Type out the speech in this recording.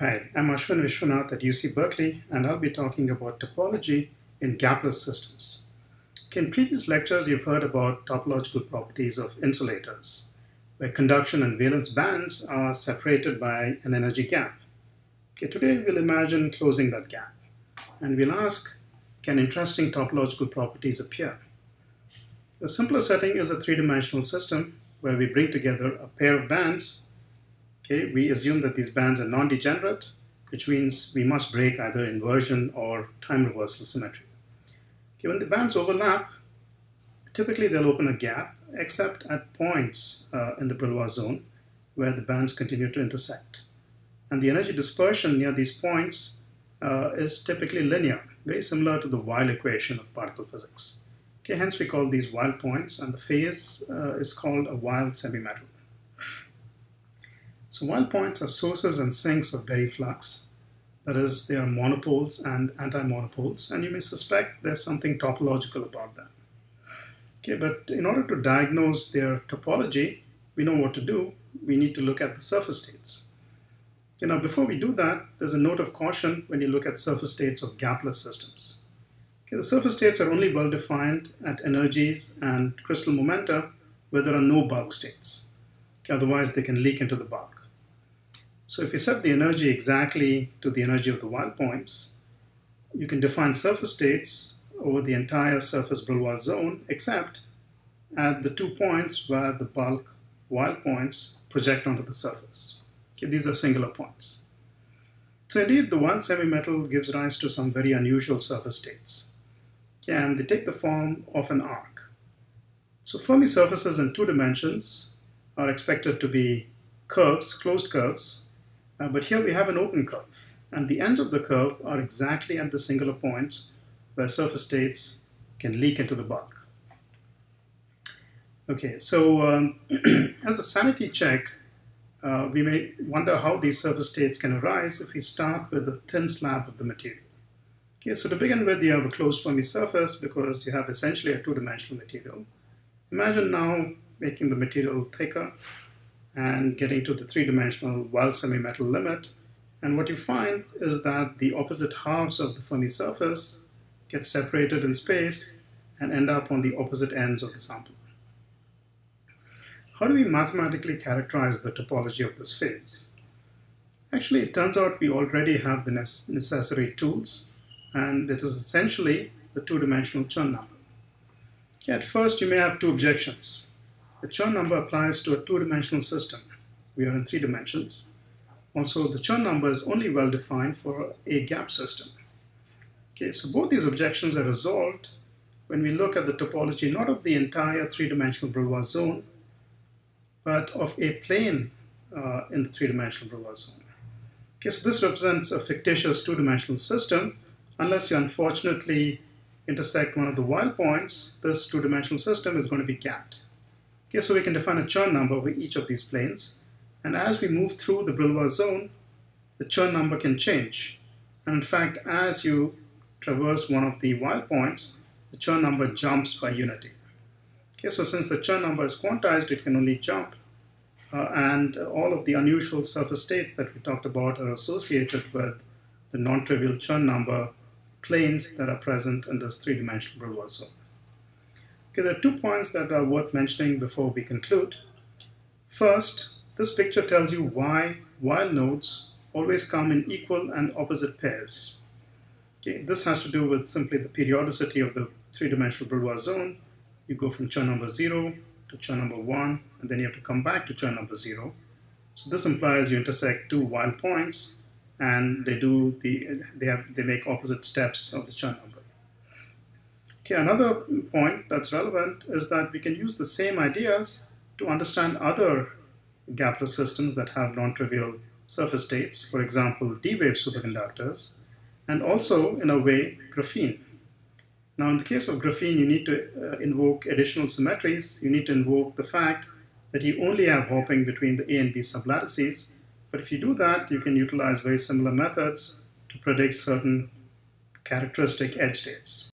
Hi, I'm Ashvin Vishwanath at UC Berkeley, and I'll be talking about topology in gapless systems. In previous lectures, you've heard about topological properties of insulators, where conduction and valence bands are separated by an energy gap. Okay, today we'll imagine closing that gap, and we'll ask, can interesting topological properties appear? The simpler setting is a three-dimensional system where we bring together a pair of bands Okay, we assume that these bands are non-degenerate, which means we must break either inversion or time reversal symmetry. Okay, when the bands overlap, typically they'll open a gap, except at points uh, in the Brillouin zone where the bands continue to intersect. And the energy dispersion near these points uh, is typically linear, very similar to the Weyl equation of particle physics. Okay, hence we call these Weyl points, and the phase uh, is called a Weyl semimetal. So Weyl points are sources and sinks of Berry flux. That is, they are monopoles and anti-monopoles, and you may suspect there's something topological about them. Okay, but in order to diagnose their topology, we know what to do. We need to look at the surface states. Okay, now, before we do that, there's a note of caution when you look at surface states of gapless systems. Okay, the surface states are only well defined at energies and crystal momenta where there are no bulk states. Okay, otherwise, they can leak into the bulk. So if you set the energy exactly to the energy of the Weyl points, you can define surface states over the entire surface Brillouin zone, except at the two points where the bulk Weyl points project onto the surface. Okay, these are singular points. So indeed, the Weyl semi-metal gives rise to some very unusual surface states. Okay, and they take the form of an arc. So Fermi surfaces in two dimensions are expected to be curves, closed curves, uh, but here we have an open curve, and the ends of the curve are exactly at the singular points where surface states can leak into the bulk. Okay, so um, as a sanity check, uh, we may wonder how these surface states can arise if we start with a thin slab of the material. Okay, so to begin with, you have a closed Fermi surface because you have essentially a two-dimensional material. Imagine now making the material thicker and getting to the three-dimensional Weyl semi-metal limit. And what you find is that the opposite halves of the Fermi surface get separated in space and end up on the opposite ends of the sample. How do we mathematically characterize the topology of this phase? Actually, it turns out we already have the necessary tools, and it is essentially the two-dimensional Chern number. At first, you may have two objections. The Chern number applies to a two-dimensional system. We are in three dimensions. Also, the Chern number is only well defined for a gap system. Okay, so both these objections are resolved when we look at the topology not of the entire three-dimensional Brillouin zone, but of a plane uh, in the three-dimensional Brillouin zone. Okay, so this represents a fictitious two-dimensional system. Unless you unfortunately intersect one of the Weyl points, this two-dimensional system is going to be gapped. Okay, so we can define a Chern number over each of these planes. And as we move through the Brillouin zone, the Chern number can change. And in fact, as you traverse one of the Weyl points, the Chern number jumps by unity. Okay, so since the Chern number is quantized, it can only jump. Uh, and all of the unusual surface states that we talked about are associated with the non-trivial Chern number planes that are present in this three-dimensional Brillouin zone. Okay, there are two points that are worth mentioning before we conclude. First, this picture tells you why Weyl nodes always come in equal and opposite pairs. Okay, this has to do with simply the periodicity of the three-dimensional Brillouin zone. You go from Chern number 0 to Chern number 1, and then you have to come back to Chern number 0. So this implies you intersect two Weyl points, and they do the they have they make opposite steps of the Chern number. Okay, another point that's relevant is that we can use the same ideas to understand other gapless systems that have non-trivial surface states, for example, D-wave superconductors, and also, in a way, graphene. Now, in the case of graphene, you need to uh, invoke additional symmetries. You need to invoke the fact that you only have hopping between the A and B sublattices. But if you do that, you can utilize very similar methods to predict certain characteristic edge states.